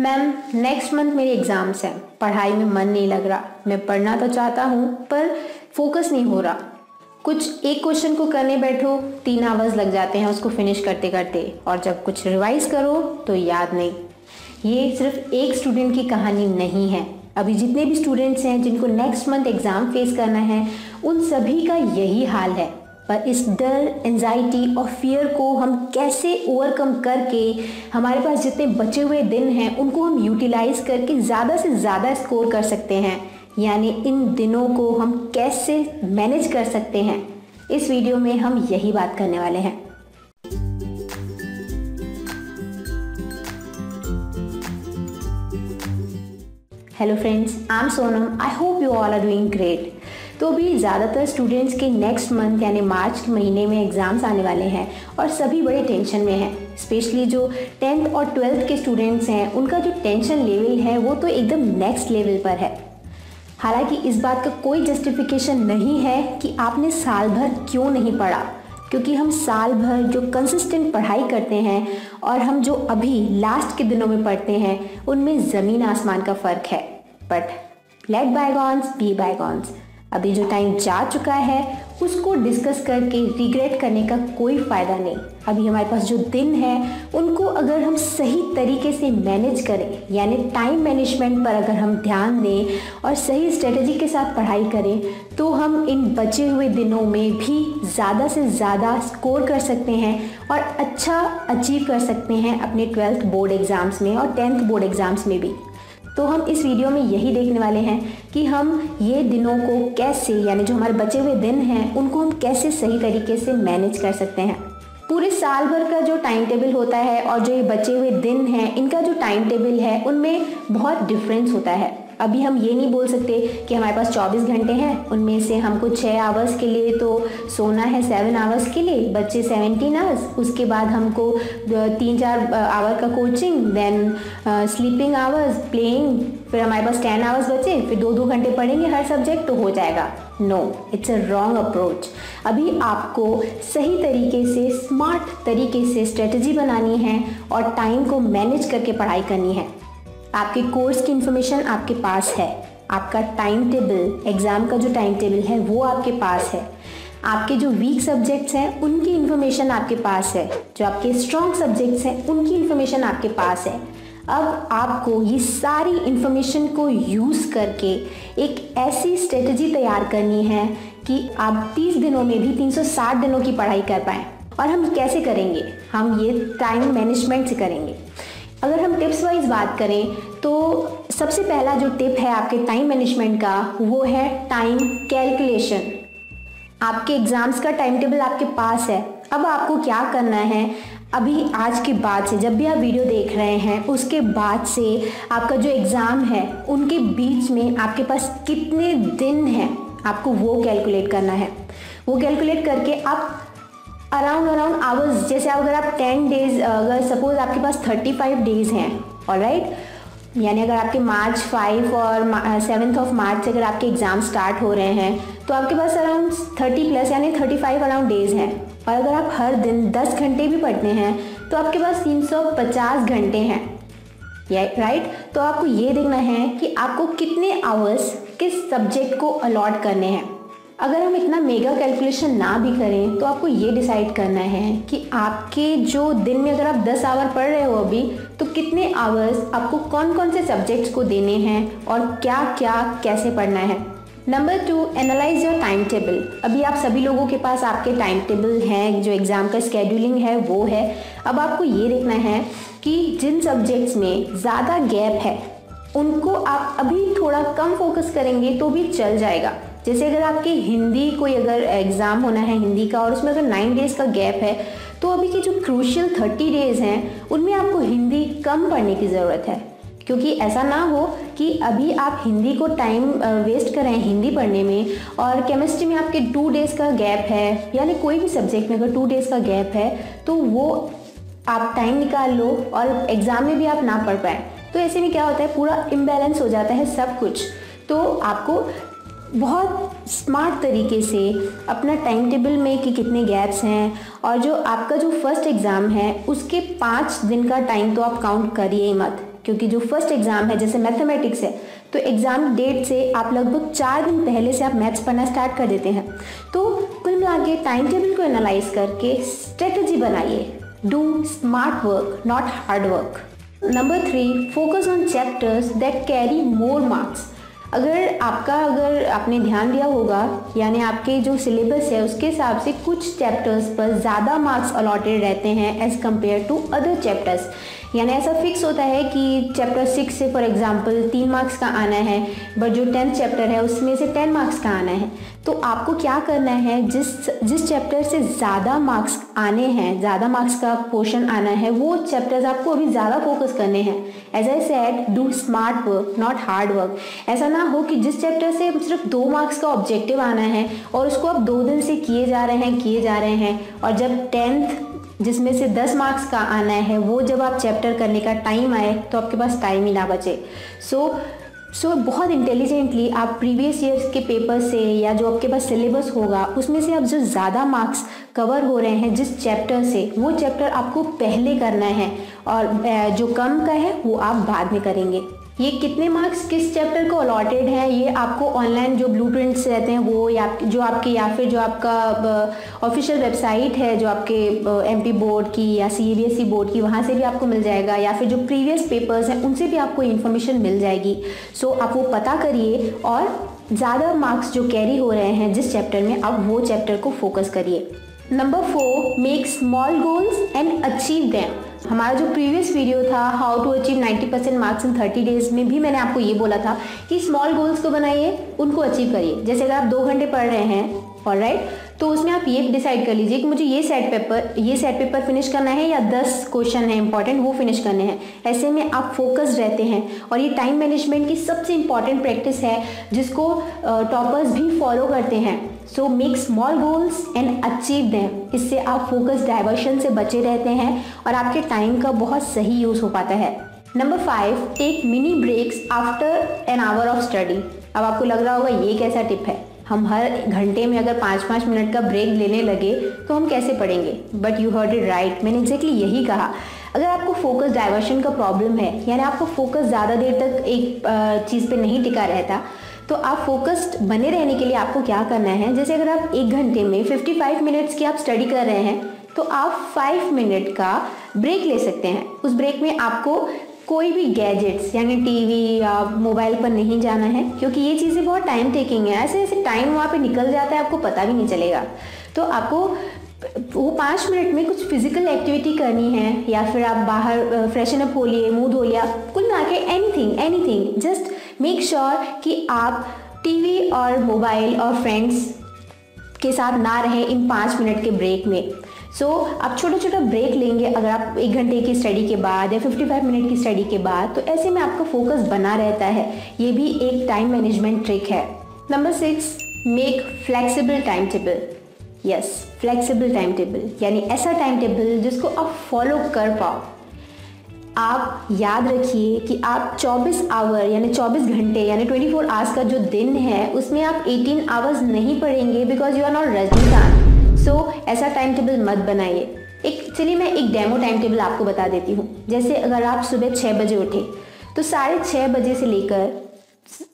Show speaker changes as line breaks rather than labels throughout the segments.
Ma'am next month मेरे exams हैं। पढ़ाई में मन नहीं लग रहा। मैं पढ़ना तो चाहता हूँ, पर फोकस नहीं हो रहा। कुछ एक क्वेश्चन को करने बैठो, तीन आवर्स लग जाते हैं उसको फिनिश करते करते और जब कुछ रिवाइज करो तो याद नहीं। ये सिर्फ़ एक स्टूडेंट की कहानी नहीं है। अभी जितने भी स्टूडेंट्स हैं, जिनको नेक्स्ट मंथ एग्ज़ाम फेस करना है, उन सभी का यही हाल है। पर इस डर एंजाइटी और फियर को हम कैसे ओवरकम करके हमारे पास जितने बचे हुए दिन हैं, उनको हम यूटिलाइज करके ज़्यादा से ज़्यादा स्कोर कर सकते हैं। यानी इन दिनों को हम कैसे मैनेज कर सकते हैं। इस वीडियो में हम यही बात करने वाले हैं। Hello friends I am Sonam I hope you all are doing great तो भी ज़्यादातर स्टूडेंट्स के नेक्स्ट मंथ यानी मार्च महीने में एग्ज़ाम्स आने वाले हैं और सभी बड़े टेंशन में हैं। स्पेशली जो टेंथ और ट्वेल्थ के स्टूडेंट्स हैं, उनका जो टेंशन लेवल है, वो तो एकदम नेक्स्ट लेवल पर है। हालाँकि इस बात का कोई जस्टिफिकेशन नहीं है कि आपने साल भर क्यों नहीं पढ़ा, क्योंकि हम साल भर जो कंसिस्टेंट पढ़ाई करते हैं और हम जो अभी लास्ट के दिनों में पढ़ते हैं, उनमें ज़मीन आसमान का फ़र्क है। But let bygones be bygones अभी जो टाइम जा चुका है, उसको डिस्कस करके रिग्रेट करने का कोई फ़ायदा नहीं। अभी हमारे पास जो दिन है, उनको अगर हम सही तरीके से मैनेज करें, यानी टाइम मैनेजमेंट पर अगर हम ध्यान दें और सही स्ट्रेटजी के साथ पढ़ाई करें तो हम इन बचे हुए दिनों में भी ज़्यादा से ज़्यादा स्कोर कर सकते हैं और अच्छा अचीव कर सकते हैं अपने ट्वेल्थ बोर्ड एग्ज़ाम्स में और टेंथ बोर्ड एग्ज़ाम्स में भी। तो हम इस वीडियो में यही देखने वाले हैं कि हम ये दिनों को कैसे, यानी जो हमारे बचे हुए दिन हैं, उनको हम कैसे सही तरीके से मैनेज कर सकते हैं। पूरे साल भर का जो टाइम टेबल होता है और जो ये बचे हुए दिन हैं, इनका जो टाइम टेबल है, उनमें बहुत डिफरेंस होता है। अभी हम ये नहीं बोल सकते कि हमारे पास 24 घंटे हैं। उनमें से हमको छः आवर्स के लिए तो सोना है सेवन आवर्स के लिए। बच्चे 17 आवर्स उसके बाद हमको तीन चार आवर का coaching then sleeping hours playing फिर हमारे पास टेन आवर्स बचे। फिर दो दो घंटे पढ़ेंगे हर सब्जेक्ट तो हो जाएगा। No it's a wrong approach अभी आपको सही तरीके से स्मार्ट तरीके से स्ट्रेटजी बनानी है और टाइम को मैनेज करके पढ़ाई करनी है। आपके कोर्स की इन्फॉर्मेशन आपके पास है। आपका टाइम टेबल एग्ज़ाम का जो टाइम टेबल है, वो आपके पास है। आपके जो वीक सब्जेक्ट्स हैं, उनकी इन्फॉर्मेशन आपके पास है। जो आपके स्ट्रॉन्ग सब्जेक्ट्स हैं, उनकी इन्फॉर्मेशन आपके पास है। अब आपको ये सारी इन्फॉर्मेशन को यूज़ करके एक ऐसी स्ट्रेटजी तैयार करनी है कि आप 30 दिनों में भी 360 दिनों की पढ़ाई कर पाएँ। और हम कैसे करेंगे? हम ये टाइम मैनेजमेंट से करेंगे। अगर हम टिप्स वाइज बात करें तो सबसे पहला जो टिप है आपके टाइम मैनेजमेंट का, वो है टाइम कैलकुलेशन आपके एग्ज़ाम्स का टाइम टेबल आपके पास है। अब आपको क्या करना है? अभी आज के बाद से, जब भी आप वीडियो देख रहे हैं, उसके बाद से आपका जो एग्ज़ाम है, उनके बीच में आपके पास कितने दिन हैं, आपको वो कैलकुलेट करना है। वो कैलकुलेट करके आप अराउंड अराउंड आवर्स जैसे अगर आप टेन डेज़ अगर सपोज़ आपके पास थर्टी फाइव डेज़ हैं और राइट यानी अगर आपके मार्च फाइव और सेवन्थ ऑफ़ मार्च से अगर आपके एग्ज़ाम स्टार्ट हो रहे हैं तो आपके पास अराउंड थर्टी प्लस यानी थर्टी फाइव अराउंड डेज़ हैं। और अगर आप हर दिन दस घंटे भी पढ़ते हैं तो आपके पास तीन सौ पचास घंटे हैं। राइट तो आपको ये देखना है कि आपको कितने आवर्स किस सब्जेक्ट को अलॉट करने हैं। अगर हम इतना मेगा कैलकुलेशन ना भी करें तो आपको ये डिसाइड करना है कि आपके जो दिन में अगर आप 10 आवर पढ़ रहे हो अभी तो कितने आवर्स आपको कौन कौन से सब्जेक्ट्स को देने हैं और क्या क्या कैसे पढ़ना है? Number two analyse your time table अभी आप सभी लोगों के पास आपके टाइम टेबल हैं, जो एग्ज़ाम का स्केड्यूलिंग है, वो है। अब आपको ये देखना है कि जिन सब्जेक्ट्स में ज़्यादा गैप है, उनको आप अभी थोड़ा कम फोकस करेंगे तो भी चल जाएगा। जैसे अगर आपकी हिंदी कोई अगर एग्ज़ाम होना है हिंदी का और उसमें अगर नाइन डेज़ का गैप है तो अभी की जो क्रूशियल थर्टी डेज़ हैं, उनमें आपको हिंदी कम पढ़ने की ज़रूरत है। क्योंकि ऐसा ना हो कि अभी आप हिंदी को टाइम वेस्ट करें हिंदी पढ़ने में और केमिस्ट्री में आपके टू डेज़ का गैप है, यानी कोई भी सब्जेक्ट में अगर टू डेज़ का गैप है तो वो आप टाइम निकाल लो और एग्ज़ाम में भी आप ना पढ़ पाएँ। तो ऐसे में क्या होता है, पूरा इम्बेलेंस हो जाता है सब कुछ। तो आपको बहुत स्मार्ट तरीके से अपना टाइम टेबल में कि कितने गैप्स हैं और जो आपका जो फ़र्स्ट एग्ज़ाम है, उसके पाँच दिन का टाइम तो आप काउंट करिए ही मत। क्योंकि जो फ़र्स्ट एग्ज़ाम है, जैसे मैथमेटिक्स है तो एग्ज़ाम डेट से आप लगभग चार दिन पहले से आप मैथ्स पढ़ना स्टार्ट कर देते हैं। तो कुल मिला के टाइम टेबल को एनालाइज करके स्ट्रेटजी बनाइए। Do smart work not hard work number three focus on chapters that carry more marks अगर आपका अगर आपने ध्यान दिया होगा, यानी आपके जो सिलेबस है, उसके हिसाब से कुछ चैप्टर्स पर ज़्यादा मार्क्स अलॉटेड रहते हैं as compare to other chapters यानी ऐसा फिक्स होता है कि चैप्टर सिक्स से फॉर एग्जांपल तीन मार्क्स का आना है बट जो टेंथ चैप्टर है, उसमें से टेन मार्क्स का आना है। तो आपको क्या करना है, जिस जिस चैप्टर से ज़्यादा मार्क्स आने हैं, ज़्यादा मार्क्स का पोर्शन आना है, वो चैप्टर्स आपको अभी ज़्यादा फोकस करने हैं। As I said do smart work not hard work ऐसा ना हो कि जिस चैप्टर से सिर्फ़ दो मार्क्स का ऑब्जेक्टिव आना है, और उसको आप दो दिन से किए जा रहे हैं, किए जा रहे हैं, और जब टेंथ जिसमें से 10 मार्क्स का आना है वो जब आप चैप्टर करने का टाइम आए तो आपके पास टाइम ही ना बचे। सो सो so, बहुत इंटेलिजेंटली आप प्रीवियस ईयर्स के पेपर से या जो आपके पास सिलेबस होगा उसमें से आप जो ज़्यादा मार्क्स कवर हो रहे हैं जिस चैप्टर से वो चैप्टर आपको पहले करना है और जो कम का है वो आप बाद में करेंगे। ये कितने मार्क्स किस चैप्टर को अलॉटेड है? ये आपको ऑनलाइन जो ब्लू रहते हैं वो या जो आपके या फिर जो आपका ऑफिशियल वेबसाइट है जो आपके एमपी बोर्ड की या सी बोर्ड की वहाँ से भी आपको मिल जाएगा। या फिर जो प्रीवियस पेपर्स हैं उनसे भी आपको इन्फॉर्मेशन मिल जाएगी। सो so, आप वो पता करिए और ज़्यादा मार्क्स जो कैरी हो रहे हैं जिस चैप्टर में आप वो चैप्टर को फोकस करिए। Number four make small goals and achieve them हमारा जो प्रीवियस वीडियो था how to achieve 90 percent marks in 30 days में भी मैंने आपको ये बोला था कि स्मॉल गोल्स को बनाइए, उनको अचीव करिए। जैसे अगर आप दो घंटे पढ़ रहे हैं और राइट तो उसमें आप ये डिसाइड कर लीजिए कि मुझे ये सेट पेपर ये सेट पेपर फिनिश करना है या दस क्वेश्चन है इंपॉर्टेंट वो फिनिश करने हैं। ऐसे में आप फोकस रहते हैं और ये टाइम मैनेजमेंट की सबसे इंपॉर्टेंट प्रैक्टिस है जिसको टॉपर्स भी फॉलो करते हैं। So make small goals and achieve them इससे आप फोकस डाइवर्शन से बचे रहते हैं और आपके टाइम का बहुत सही यूज़ हो पाता है। Number five take mini breaks after an hour of study अब आपको लग रहा होगा ये कैसा टिप है? हम हर घंटे में अगर पाँच पाँच मिनट का ब्रेक लेने लगे तो हम कैसे पढ़ेंगे? But you heard it right मैंने एग्जैक्टली यही कहा। अगर आपको फोकस डाइवर्शन का प्रॉब्लम है, यानी आपको फोकस ज़्यादा देर तक एक चीज़ पे नहीं टिका रहता तो आप फोकस्ड बने रहने के लिए आपको क्या करना है? जैसे अगर आप एक घंटे में 55 मिनट्स की आप स्टडी कर रहे हैं तो आप 5 मिनट का ब्रेक ले सकते हैं। उस ब्रेक में आपको कोई भी गैजेट्स यानी टीवी या मोबाइल पर नहीं जाना है, क्योंकि ये चीज़ें बहुत टाइम टेकिंग है। ऐसे ऐसे टाइम वहाँ पे निकल जाता है, आपको पता भी नहीं चलेगा। तो आपको वो पाँच मिनट में कुछ फ़िज़िकल एक्टिविटी करनी है, या फिर आप बाहर फ्रेशन अप हो लिए मुँह धो लिया, कुल मिला के anything anything just make sure कि आप टीवी और मोबाइल और फ्रेंड्स के साथ ना रहें इन पाँच मिनट के ब्रेक में। सो so, आप छोटा छोटा ब्रेक लेंगे अगर आप एक घंटे की स्टडी के बाद या 55 मिनट की स्टडी के बाद तो ऐसे में आपका फोकस बना रहता है। ये भी एक टाइम मैनेजमेंट ट्रिक है। Number six make flexible time table yes flexible time table यानी ऐसा टाइम टेबल जिसको आप फॉलो कर पाओ। आप याद रखिए कि आप 24 आवर यानी 24 घंटे, यानी 24 फोर आवर्स का जो दिन है, उसमें आप 18 आवर्स नहीं पढ़ेंगे because you are not Rajinikanth so ऐसा टाइम टेबल मत बनाइए। एक, चलिए मैं एक डेमो टाइम टेबल आपको बता देती हूँ। जैसे अगर आप सुबह छः बजे उठे तो साढ़े छः बजे से लेकर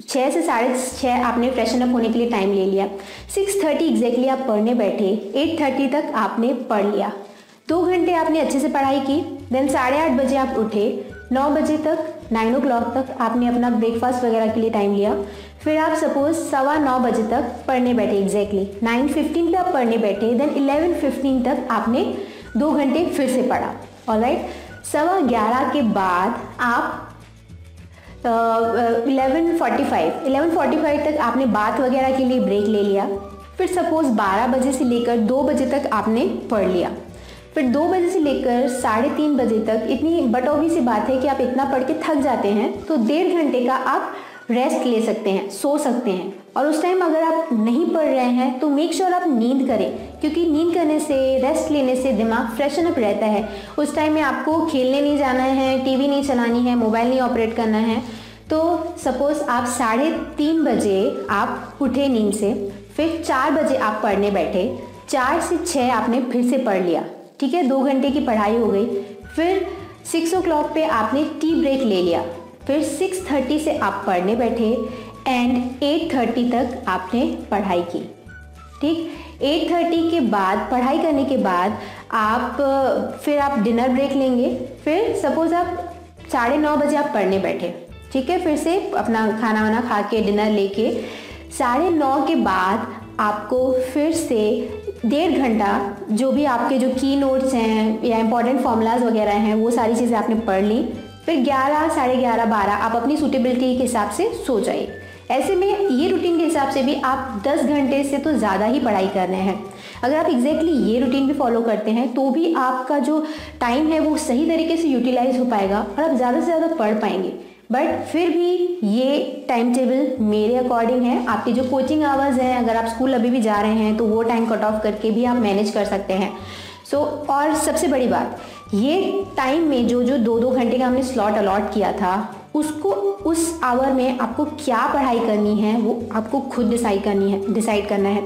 छः से साढ़े छः आपने फ्रेशन अप होने के लिए टाइम ले लिया। सिक्स थर्टी एग्जैक्टली आप पढ़ने बैठे एट थर्टी तक आपने पढ़ लिया। दो घंटे आपने अच्छे से पढ़ाई की देन साढ़े आठ बजे आप उठे, नौ बजे तक नाइन ओ तक आपने अपना ब्रेकफास्ट वगैरह के लिए टाइम लिया। फिर आप सपोज़ सवा नौ बजे तक पढ़ने बैठे एग्जैक्टली नाइन फिफ्टीन पर आप पढ़ने बैठे देन इलेवन फिफ्टीन तक आपने दो घंटे फिर से पढ़ा। और राइट सवा ग्यारह के बाद आप eleven forty five eleven forty five तक आपने बात वगैरह के लिए ब्रेक ले लिया। फिर सपोज़ बारह बजे से लेकर दो बजे तक आपने पढ़ लिया। फिर दो बजे से लेकर साढ़े तीन बजे तक इतनी बटोवी सी बात है कि आप इतना पढ़ के थक जाते हैं तो डेढ़ घंटे का आप रेस्ट ले सकते हैं, सो सकते हैं। और उस टाइम अगर आप नहीं पढ़ रहे हैं तो मेक श्योर sure आप नींद करें, क्योंकि नींद करने से रेस्ट लेने से दिमाग फ्रेशन अप रहता है। उस टाइम में आपको खेलने नहीं जाना है टीवी नहीं चलानी है मोबाइल नहीं ऑपरेट करना है तो सपोज़ आप साढ़े तीन बजे आप उठे नींद से, फिर चार बजे आप पढ़ने बैठे, चार से छः आपने फिर से पढ़ लिया। ठीक है, दो घंटे की पढ़ाई हो गई। फिर सिक्स ओ क्लॉक पर आपने टी ब्रेक ले लिया। फिर सिक्स थर्टी से आप पढ़ने बैठे एंड एट थर्टी तक आपने पढ़ाई की। ठीक? एट थर्टी के बाद, पढ़ाई करने के बाद आप, फिर आप डिनर ब्रेक लेंगे। फिर सपोज़ आप साढ़े नौ बजे आप पढ़ने बैठे। ठीक है? फिर से अपना खाना वाना खा के डिनर लेके साढ़े नौ के बाद आपको फिर से डेढ़ घंटा जो भी आपके जो की नोट्स हैं या इंपॉर्टेंट फॉर्मूलाज वगैरह हैं, वो सारी चीज़ें आपने पढ़ ली। फिर ग्यारह, साढ़े ग्यारह, बारह, आप अपनी सूटेबिलिटी के हिसाब से सो जाइए। ऐसे में ये रूटीन के हिसाब से भी आप 10 घंटे से तो ज़्यादा ही पढ़ाई कर रहे हैं। अगर आप एग्जैक्टली ये रूटीन भी फॉलो करते हैं तो भी आपका जो टाइम है वो सही तरीके से यूटिलाइज हो पाएगा और आप ज़्यादा से ज़्यादा पढ़ पाएँगे। बट फिर भी ये टाइम टेबल मेरे अकॉर्डिंग है। आपकी जो कोचिंग आवर्स हैं अगर आप स्कूल अभी भी जा रहे हैं तो वो टाइम कट ऑफ़ करके भी आप मैनेज कर सकते हैं। सो so, और सबसे बड़ी बात ये टाइम में जो जो दो दो घंटे का हमने स्लॉट अलॉट किया था उसको उस आवर में आपको क्या पढ़ाई करनी है वो आपको खुद डिसाइड करनी है डिसाइड करना है।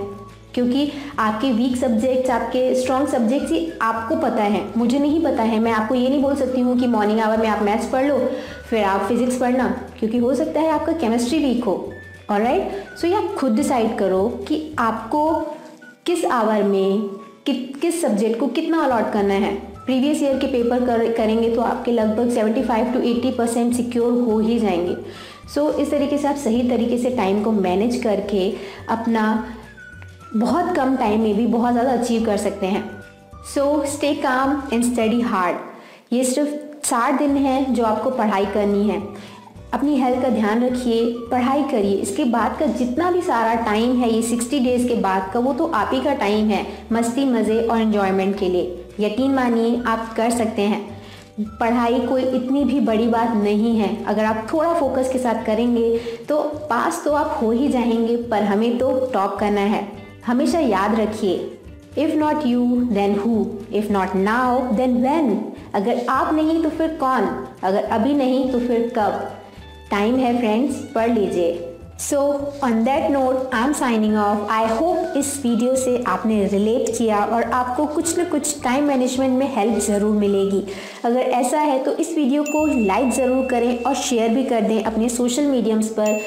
क्योंकि आपके वीक सब्जेक्ट्स आपके स्ट्रॉन्ग सब्जेक्ट्स ही आपको पता है। मुझे नहीं पता है मैं आपको ये नहीं बोल सकती हूँ कि मॉर्निंग आवर में आप मैथ्स पढ़ लो फिर आप फिजिक्स पढ़ना क्योंकि हो सकता है आपका केमिस्ट्री वीक हो और राइट सो ये आप खुद डिसाइड करो कि आपको किस आवर में कि, किस सब्जेक्ट को कितना अलॉट करना है। प्रीवियस ईयर के पेपर कर, करेंगे तो आपके लगभग 75 टू 80 परसेंट सिक्योर हो ही जाएँगे। सो so, इस तरीके से आप सही तरीके से टाइम को मैनेज करके अपना बहुत कम टाइम में भी बहुत ज़्यादा अचीव कर सकते हैं। So stay calm and study hard ये सिर्फ़ चार दिन हैं जो आपको पढ़ाई करनी है। अपनी हेल्थ का ध्यान रखिए, पढ़ाई करिए। इसके बाद का जितना भी सारा टाइम है, ये सिक्सटी डेज़ के बाद का, वो तो आप ही का टाइम है, मस्ती, मज़े और इन्जॉयमेंट के लिए। यकीन मानिए, आप कर सकते हैं। पढ़ाई कोई इतनी भी बड़ी बात नहीं है। अगर आप थोड़ा फोकस के साथ करेंगे तो पास तो आप हो ही जाएँगे, पर हमें तो टॉप करना है। हमेशा याद रखिए if not you then who if not now then when अगर आप नहीं तो फिर कौन? अगर अभी नहीं तो फिर कब? टाइम है फ्रेंड्स पढ़ लीजिए। So on that note I am signing off I hope इस वीडियो से आपने रिलेट किया और आपको कुछ न कुछ टाइम मैनेजमेंट में हेल्प ज़रूर मिलेगी। अगर ऐसा है तो इस वीडियो को लाइक ज़रूर करें और शेयर भी कर दें अपने सोशल मीडियम्स पर।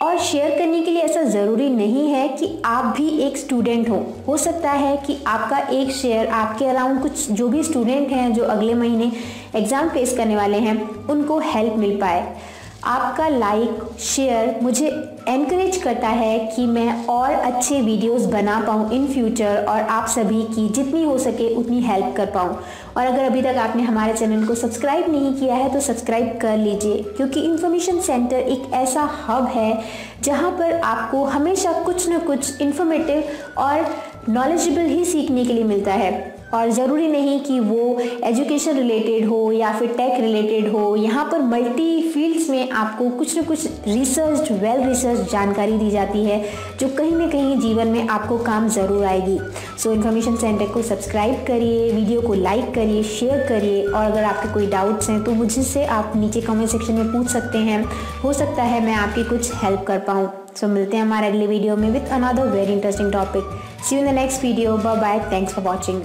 और शेयर करने के लिए ऐसा ज़रूरी नहीं है कि आप भी एक स्टूडेंट हो। हो सकता है कि आपका एक शेयर आपके अराउंड कुछ जो भी स्टूडेंट हैं, जो अगले महीने एग्ज़ाम फेस करने वाले हैं, उनको हेल्प मिल पाए। आपका लाइक शेयर मुझे एनकरेज करता है कि मैं और अच्छे वीडियोस बना पाऊँ इन फ्यूचर और आप सभी की जितनी हो सके उतनी हेल्प कर पाऊँ। और अगर अभी तक आपने हमारे चैनल को सब्सक्राइब नहीं किया है तो सब्सक्राइब कर लीजिए, क्योंकि इन्फॉर्मेशन सेंटर एक ऐसा हब है जहाँ पर आपको हमेशा कुछ न कुछ इन्फॉर्मेटिव और नॉलेजेबल ही सीखने के लिए मिलता है। और ज़रूरी नहीं कि वो एजुकेशन रिलेटेड हो या फिर टेक रिलेटेड हो यहाँ पर मल्टी फील्ड्स में आपको कुछ न कुछ रिसर्च वेल रिसर्च जानकारी दी जाती है जो कहीं ना कहीं जीवन में आपको काम ज़रूर आएगी। सो इन्फॉर्मेशन सेंटर को सब्सक्राइब करिए वीडियो को लाइक करिए शेयर करिए और अगर आपके कोई डाउट्स हैं तो मुझसे आप नीचे कमेंट सेक्शन में पूछ सकते हैं। हो सकता है मैं आपकी कुछ हेल्प कर पाऊँ। सो so, मिलते हैं हमारे अगले वीडियो में with another very interesting topic see you in the next video bye bye thanks for watching